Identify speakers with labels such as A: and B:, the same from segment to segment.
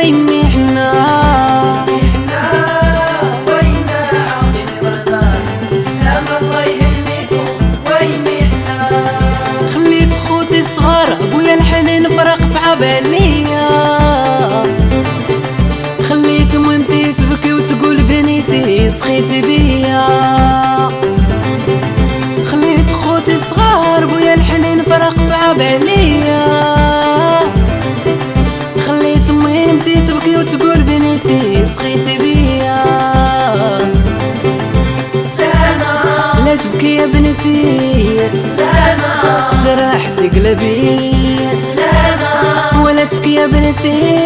A: away me. قلبي. ولا تبكي يا بنتي.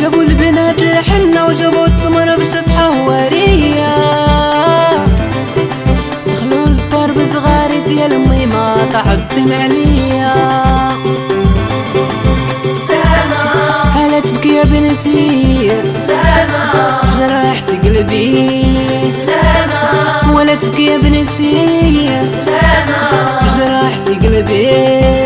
A: جابوا البنات لحنا وجابوا التمر بشطحة هوارية دخلوا للدار بالصغاريت يا لمي ما الدم عليا هلا تبكي يا بنتي. جرحتي قلبي. ولا تبكي يا بنتي. جرحتي قلبي.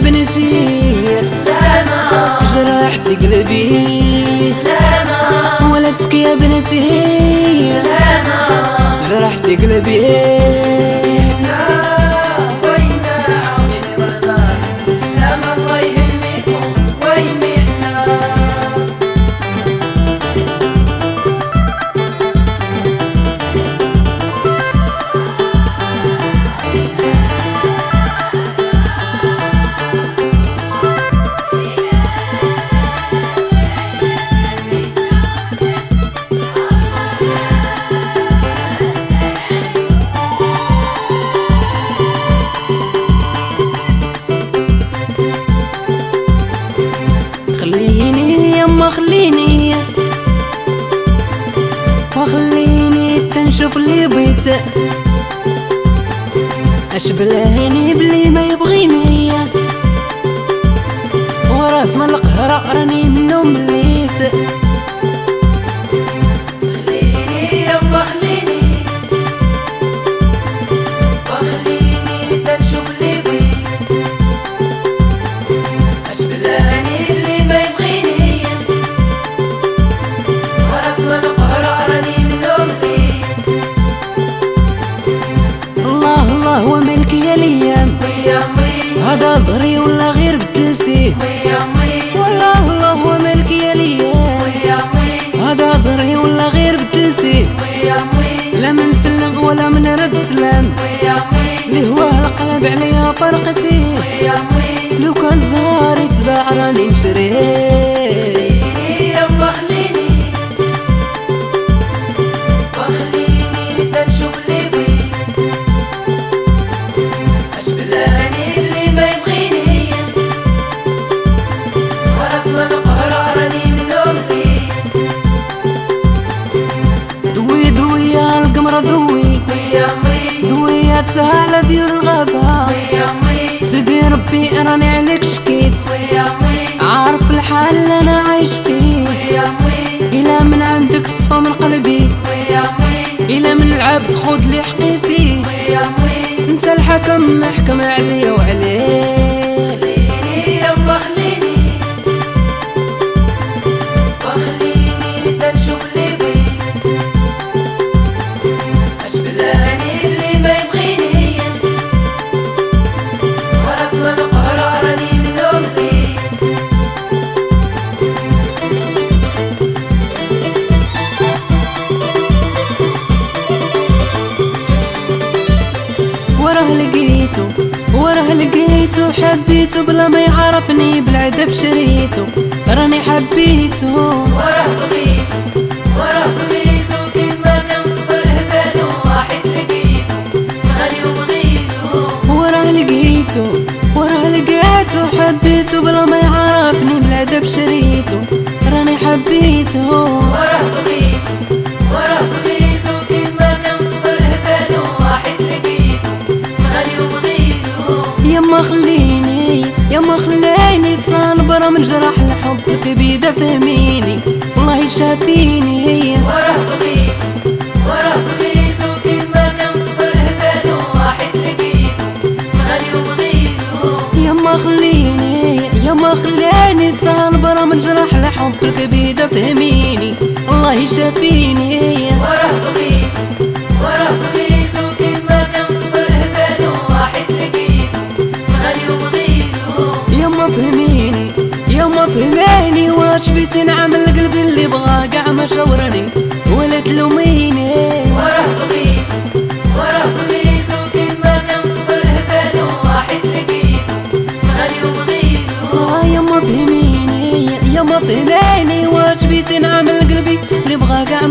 A: بنتي. جرحتي قلبي. ولا تبكي يا بنتي. جرحتي قلبي. تنشوف اللي بغيت. اشبلهني بلي ما يبغيني وراس من القهرة راني منو مليت. هذا ظهري ولا غير بدلتي والله الله وملك يا الأيام هذا ظهري ولا غير بدلتي لا من سلق ولا من رد سلام. هو القلب عليا فرقتي. لو كان زهري تباع راني نشري تسهل ديور الغابة. سيدي ربي راني عليك شكيت. عارف الحال اللي أنا عايش فيه. إلى من عندك صفى من قلبي. إلى من العب عبد خود لي حقي فيه. انت الحكم محكم علي وعليه. حبيته بلا ما يعرفني بالعذاب شريته. راني حبيته.
B: وراه بغيته وراه بغيته. كيما كنصبر هبالو واحد لقيته. غالي وبغيته.
A: وراه لقيته وراه لقيته. حبيته بلا ما يعرفني بالعذاب شريته. تصنبر من جرح الحب كبيدة فهميني. والله شافيني
B: وراه بغيته وراه بغيته كيما كنصبر هبالو واحد لقيته. غالي وبغيته.
A: يما خليني يما خليني تصنبر من جرح الحب الكبيدة فهميني. الله شافيني
B: وراه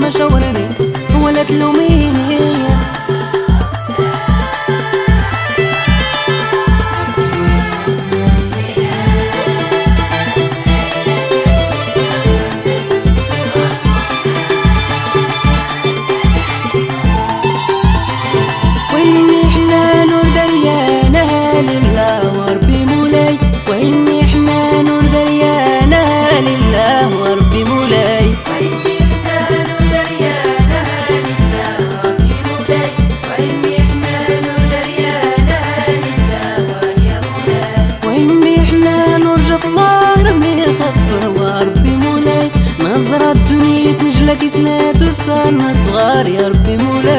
A: شاورني ولا تلوميني وصارنا صغار يا ربي مولاي.